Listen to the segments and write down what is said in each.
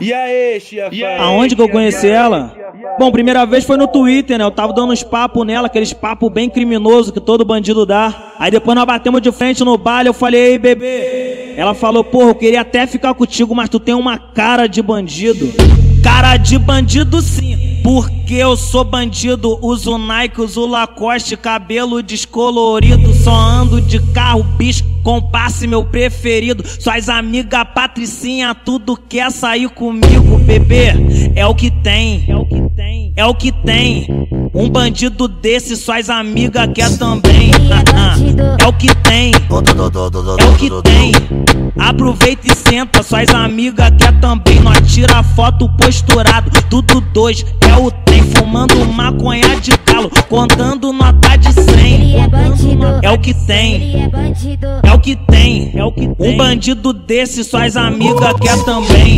E aí, Chia? Aonde que eu conheci ela? Bom, primeira vez foi no Twitter, né? Eu tava dando uns papos nela, aqueles papos bem criminosos que todo bandido dá. Aí depois nós batemos de frente no baile, eu falei, ei, bebê. Ela falou, porra, eu queria até ficar contigo, mas tu tem uma cara de bandido. Cara de bandido sim. Porque eu sou bandido, uso Nike, uso Lacoste, cabelo descolorido, só ando de carro, bicho, compasse meu preferido. Suas amigas Patricinha, tudo quer sair comigo, bebê. É o que tem, é o que tem, é o que tem. Um bandido desse, suas amigas quer também. É o que tem, é o que tem. Aproveita e senta, suas amigas quer também. Nós tira foto posturado, tudo dois, é o trem. Fumando maconha de calo, contando nota de cem. É o que tem, é o que tem, é o que tem. Um bandido desse, suas amigas quer também.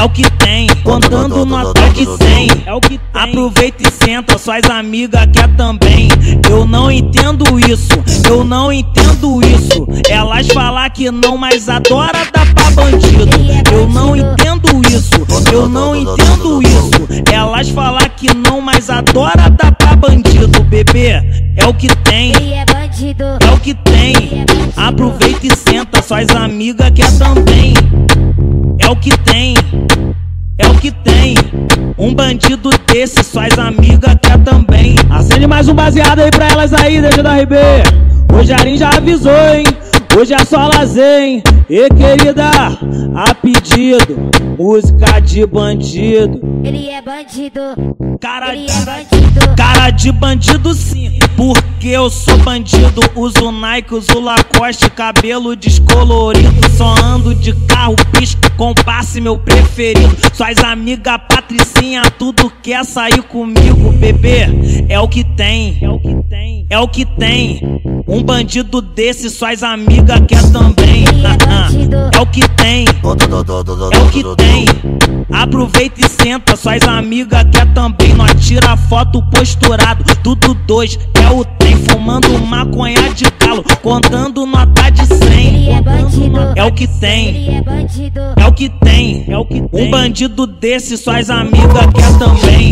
É o que tem, contando nota de cem. É o que tem. Aproveita e senta, suas amigas quer também. Eu não entendo isso, eu não entendo isso. Elas falam que não, mas adora dar pra bandido. Eu não entendo isso, eu não entendo isso. Elas falam que não, mas adora dar pra bandido, bebê. É o que tem, é o que tem. Aproveita e senta, suas amigas quer também. É o que tem é o que tem. Um bandido desse, suas amigas quer também. Acende mais um baseado aí pra elas aí, deixa da RB. O Jarim já avisou, hein? Hoje é só lazer, hein? E querida, a pedido, música de bandido. Ele é bandido. Cara Ele de é bandido. Cara de bandido sim, porque eu sou bandido. Uso Nike, uso Lacoste, cabelo descolorido. Só ando de carro, pisco, compasse meu preferido. Suas amigas Patricinha, tudo quer sair comigo, bebê. É o que tem, é o que tem, é o que tem. Um bandido desse, suas amigas quer também. É o que tem, é o que tem. Aproveita e senta, suas amigas quer também. Nós tira foto posturado, tudo dois, é o trem. Fumando maconha de calo, contando nota de cem. Ele é bandido. É o que tem, Ele é bandido. é o que tem, é o que tem. Um bandido desse, suas amigas quer também.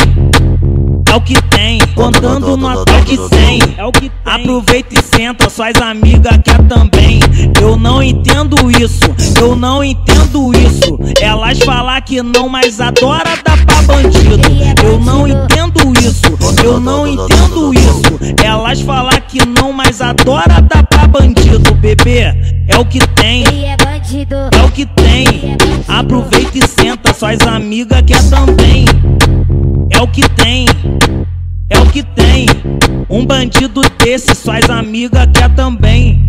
É o que tem, contando nota. É o que tem. Aproveita e senta, suas amigas quer também. Eu não entendo isso, eu não entendo isso. Elas falam que não, mas adora dar pra bandido. Eu não entendo isso, eu não entendo isso. Elas falam que não, mas adora dar pra bandido, bebê. É o que tem. É. É o que tem. Aproveita e senta, suas amigas quer também. É o que tem. Que tem. Um bandido desse, suas amigas quer também.